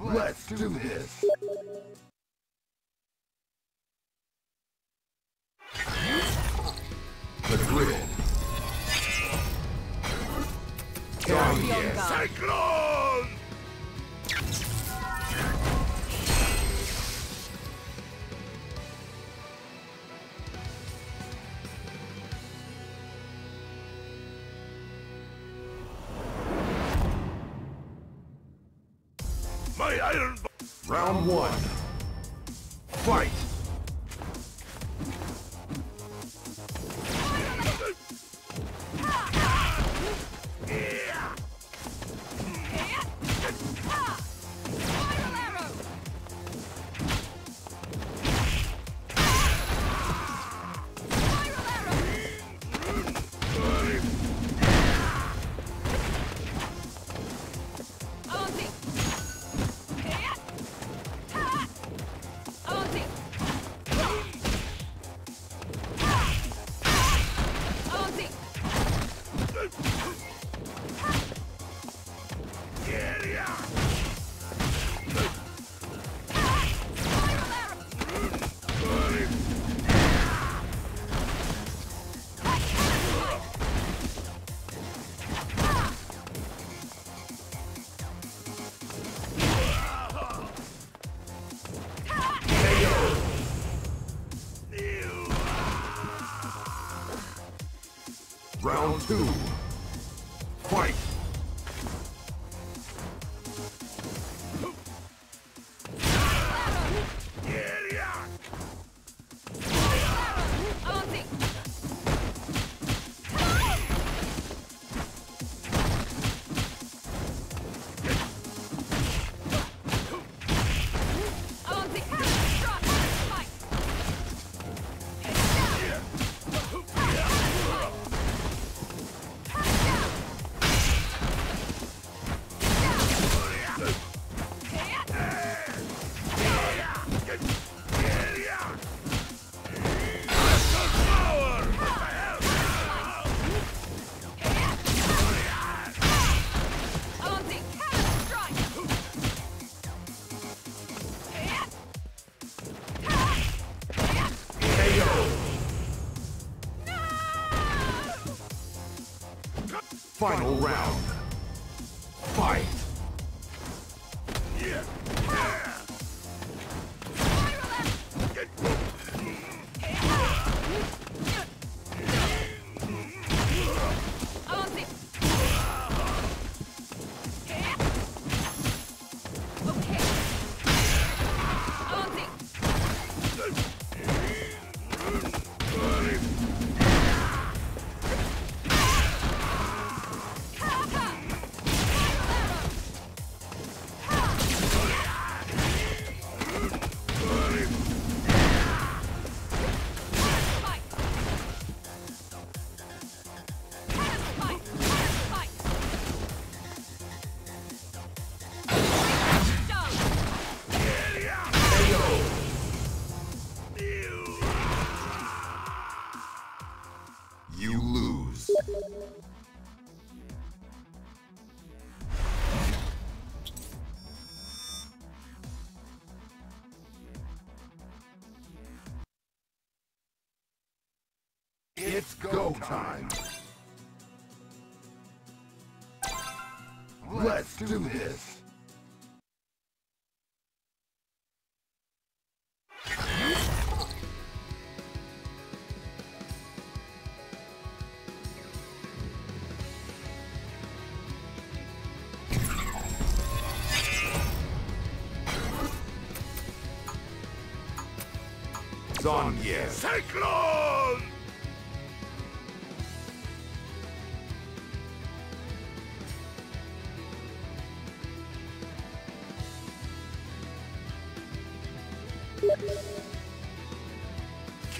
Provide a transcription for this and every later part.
Let's do this. The grid. Down here. Cyclone! Round one. Fight! Two. Fight! Final round. Fight! It's go time. Let's do this. Zangief. Cyclone!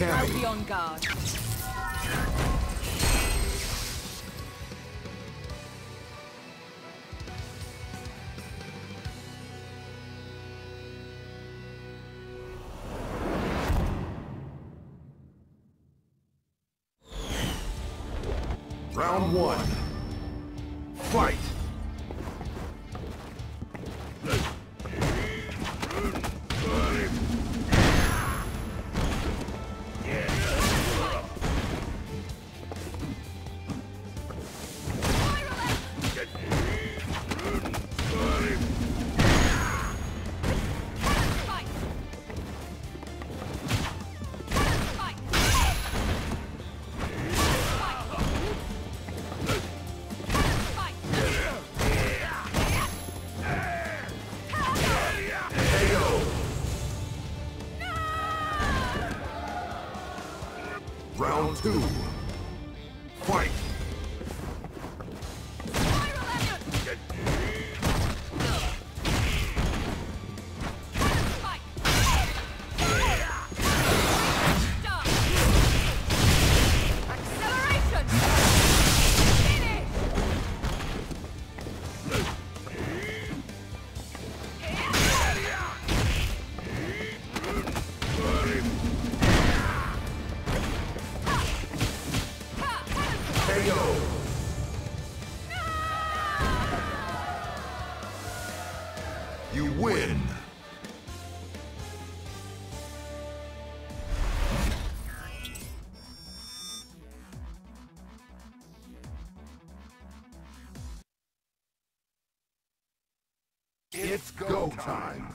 I'll be on guard. Round one. Fight! Round two. You win! It's go time!